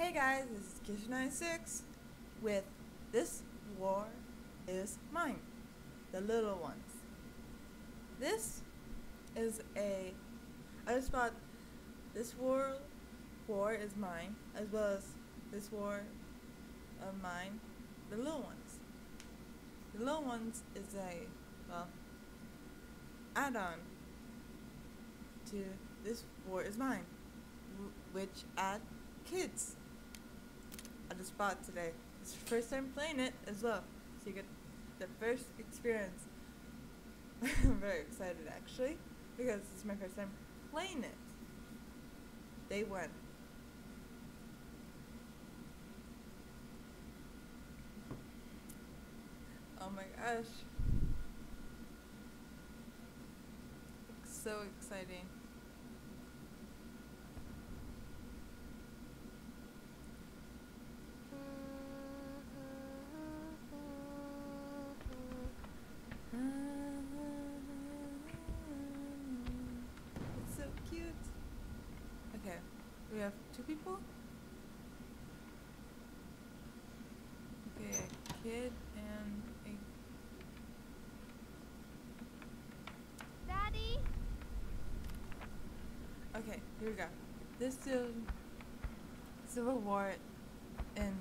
Hey guys, this is Kish96 with This War is Mine, the little ones. This is a. I just thought this war, war is mine, as well as this war of mine, the little ones. The little ones is a, well, add on to This War is Mine, which add kids. I the spot today. It's the first time playing it as well, so you get the first experience. I'm very excited actually, because it's my first time playing it. Day one. Oh my gosh. So exciting. It's so cute. Okay, we have two people. Okay, a kid and a Daddy? Okay, here we go. This um, civil war in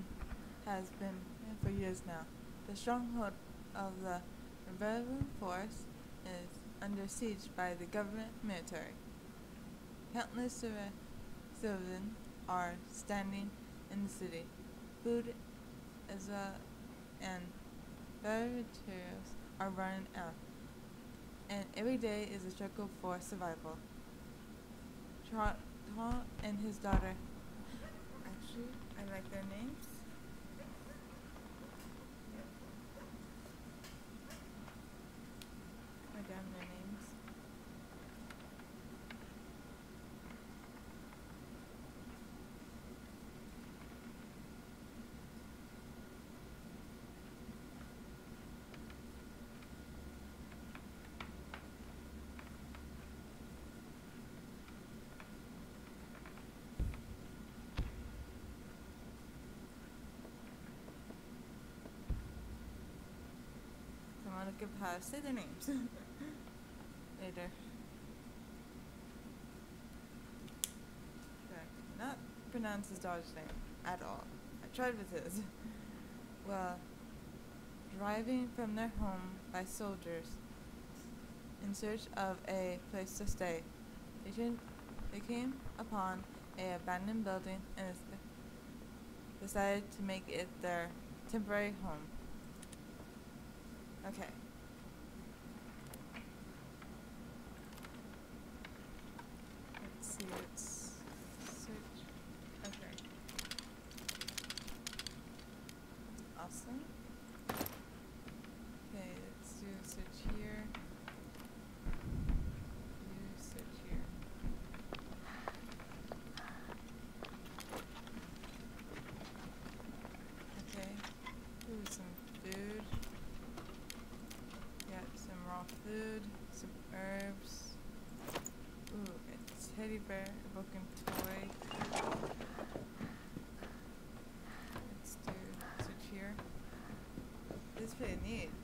has been for years now. The stronghold of the rebellion force is under siege by the government military. Countless civilians are standing in the city. Food as well and materials are running out. And every day is a struggle for survival. Tom and his daughter. Actually, I like their names. Write down their names. How to say their names later. Okay, not pronounce his daughter's name at all. I tried with his. Well, driving from their home by soldiers in search of a place to stay, they, came- they came upon a abandoned building and decided to make it their temporary home. Okay. Let's see, let's search. Okay. Awesome. Okay, let's do a search here. Do search here. Okay. Ooh, some food. Got some raw food, some herbs. Ooh, a teddy bear, a broken toy. Let's do switch here. This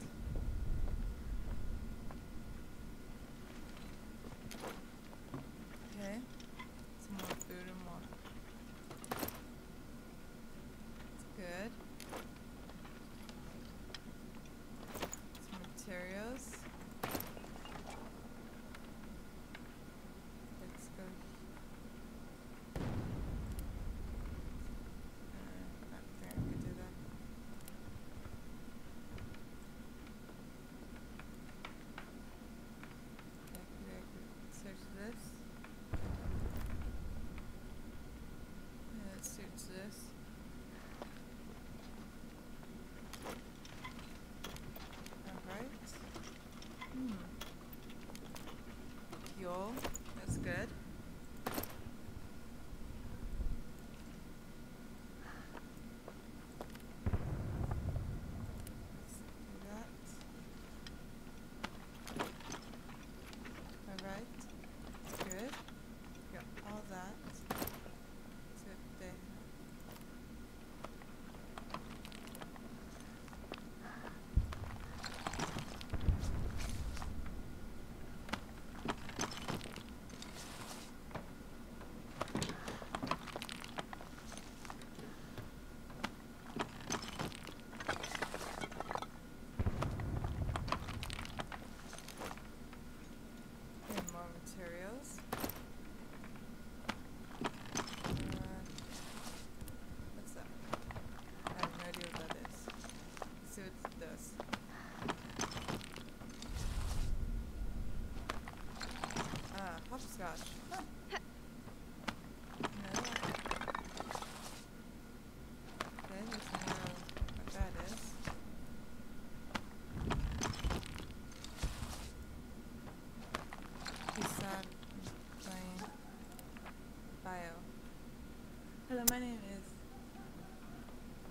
my name is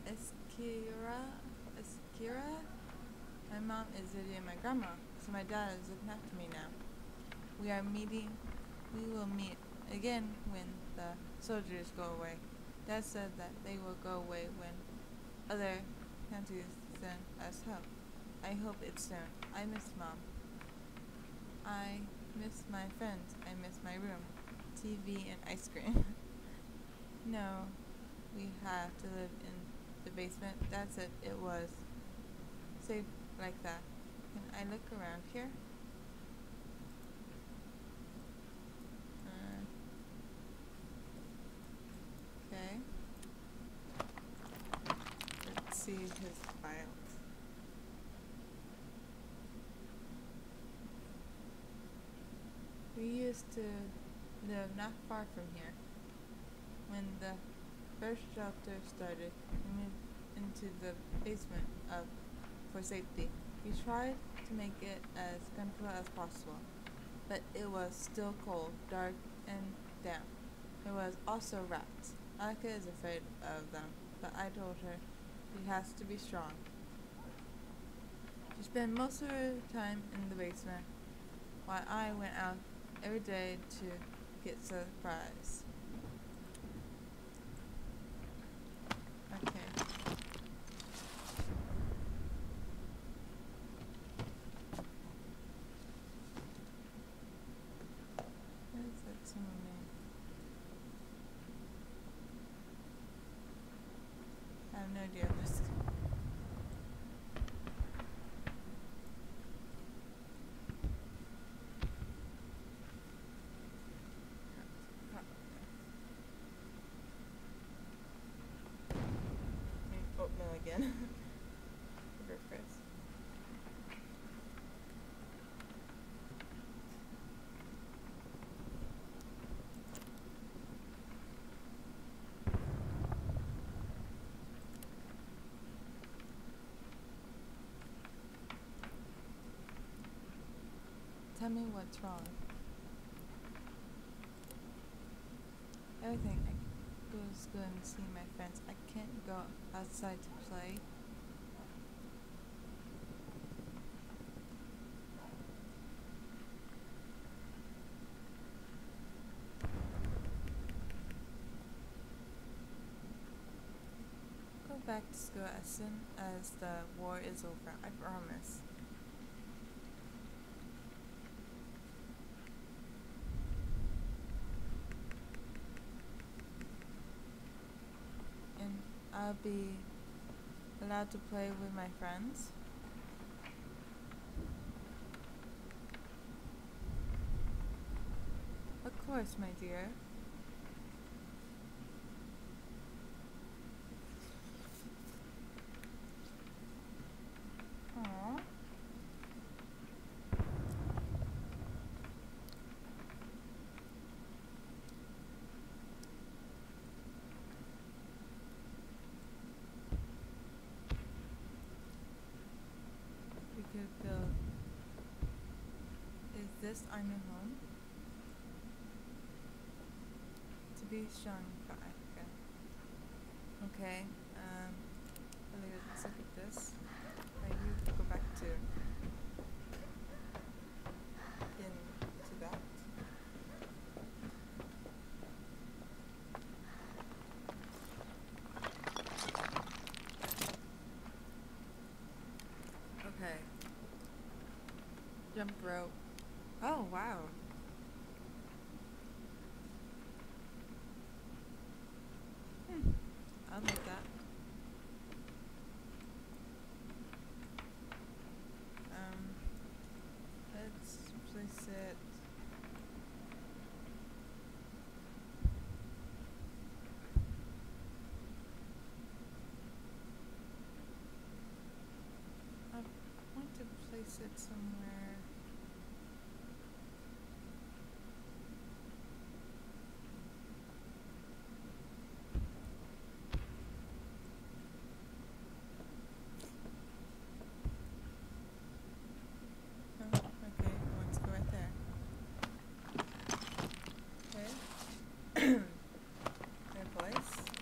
Eskira. Eskira. My mom is Vivian, my grandma. So my dad is looking after me now. We are meeting. We will meet again when the soldiers go away. Dad said that they will go away when other countries send us help. I hope it's soon. I miss mom. I miss my friends. I miss my room, TV, and ice cream. no, we have to live in the basement. That's it. it was safe like that. Can I look around here? Uh, okay. Let's see his files. We used to live not far from here. When the first shelter started, we moved into the basement of for safety. We tried to make it as comfortable as possible, but it was still cold, dark, and damp. There was also rats. Alika is afraid of them, but I told her she has to be strong. She spent most of her time in the basement, while I went out every day to get supplies. Okay. What is that someone name? I have no idea what's Oatmeal again. Tell me what's wrong. Everything. To school and see my friends. I can't go outside to play. Go back to school as soon as the war is over. I promise. and I'll be allowed to play with my friends. Of course, my dear. Aww. We could build. Is this our new home? To be strong for Africa. Okay. Um. Let's look at this. Maybe go back to. Into that. Okay. Jump rope. Oh, wow. Hmm. I'll make that. Um, let's place it. I want to place it somewhere. Oh, okay, I want to go right there. Okay. Good place.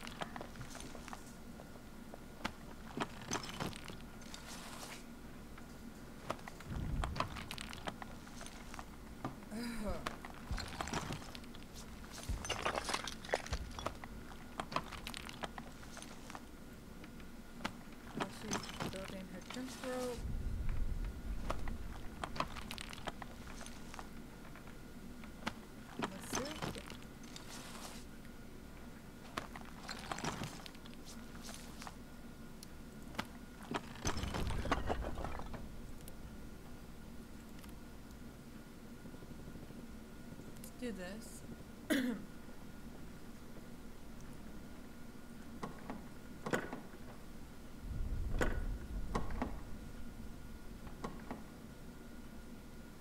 This.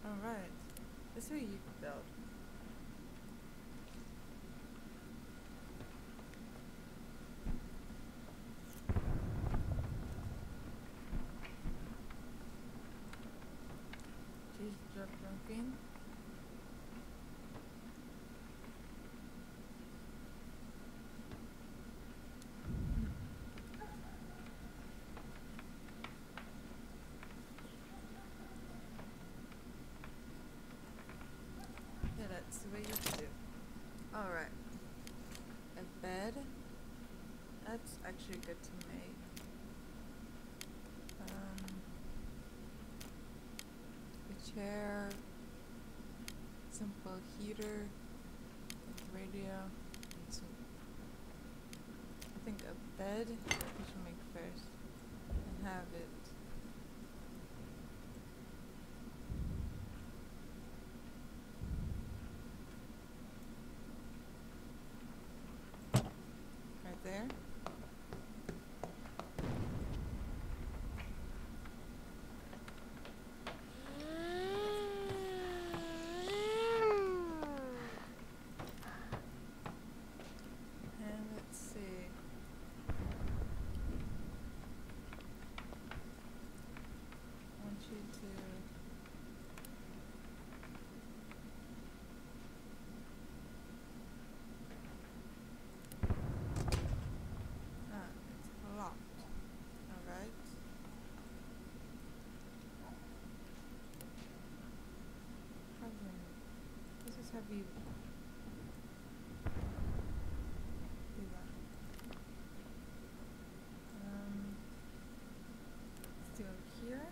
Alright, this is what you build. That's the way you do. Alright. A bed. That's actually good to make. Um, a chair. Simple heater. Radio. I think a bed we should make first. And have it right there. And let's see. I want you to Ah, it's locked. Alright. Heaven. This is heavy. Do that. Um, let's do it here.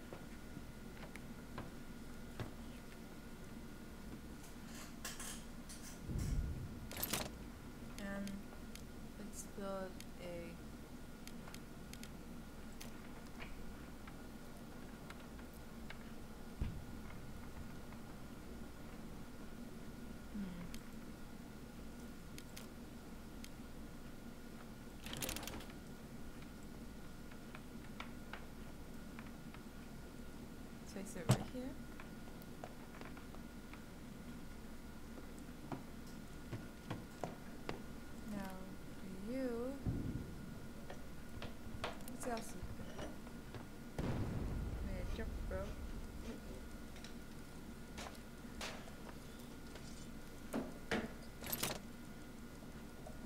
And let's build a Hmm. Place it right here. Now, for you, what else is good? Made a jump rope.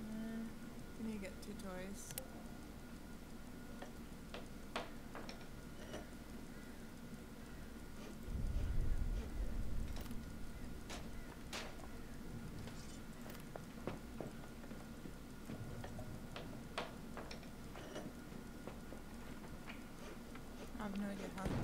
Uh, then you get two toys. I have no idea how to have done it. Uh, we need water. So, up at night. Yes, sleep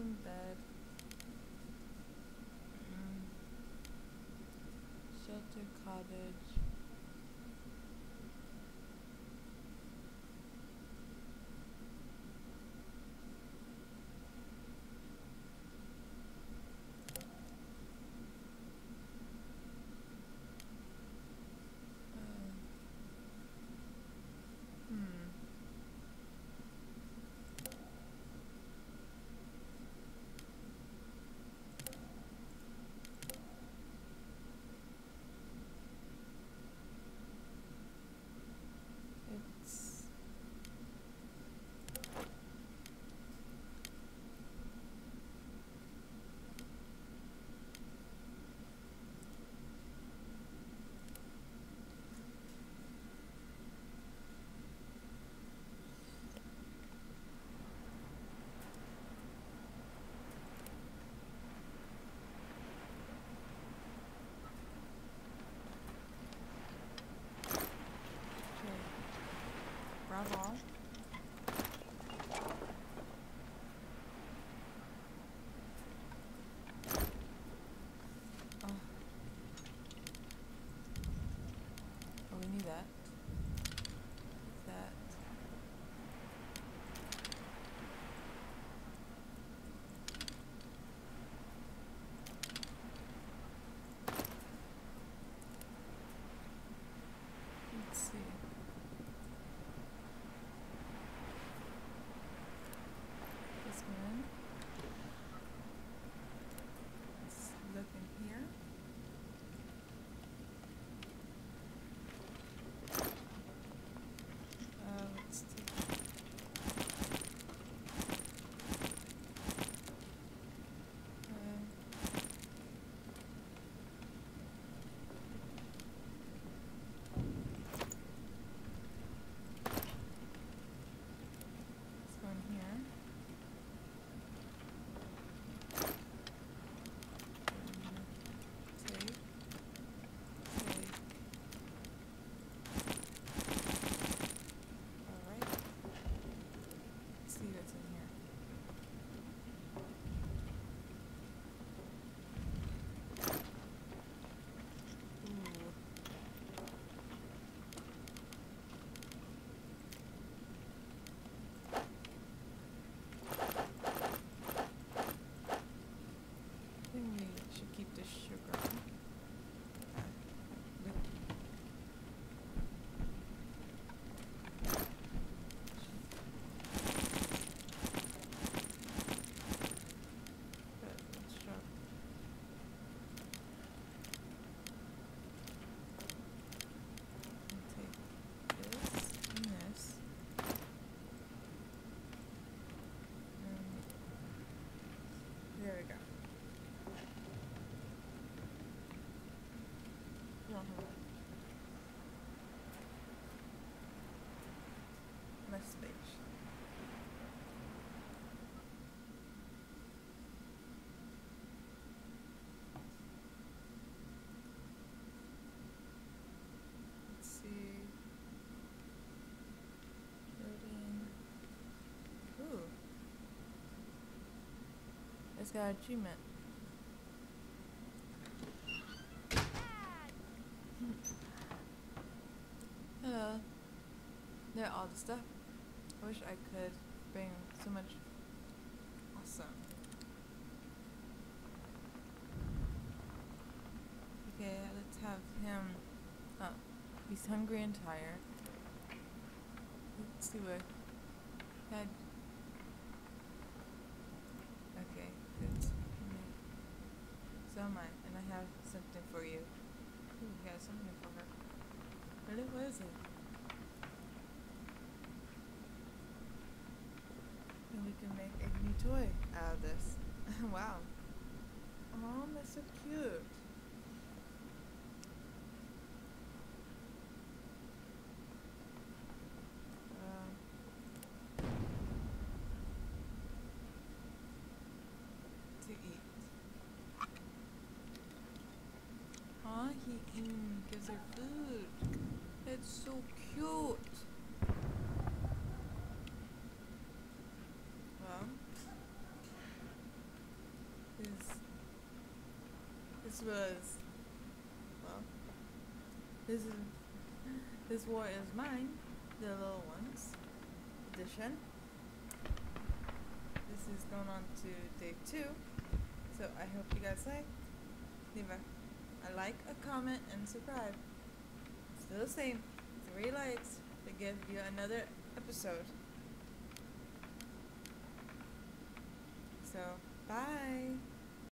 in bed. Mm. Shelter cottage. It's got achievement. Hello. There all the stuff. I wish I could bring so much awesome. Okay, let's have him. Oh, he's hungry and tired. Let's see what. Okay, good. Mm. I, and I have something for you. Ooh, we got something for her. Really? What is it? And we can make a new toy out of this. wow. Oh, that's so cute. Um, to eat. Aw, he mm, gives her food. It's so cute. Well, this this was well, this is this war is mine, the little ones edition. This is going on to day two, so I hope you guys like. Leave a, a like, a comment, and subscribe. Still the same, three likes to give you another episode. So, bye.